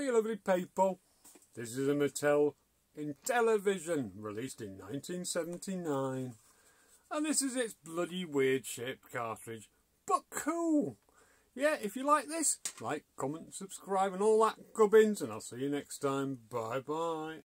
you lovely people. This is a Mattel Intellivision, released in 1979. And this is its bloody weird shaped cartridge, but cool. Yeah, if you like this, like, comment, subscribe and all that gubbins, and I'll see you next time. Bye bye.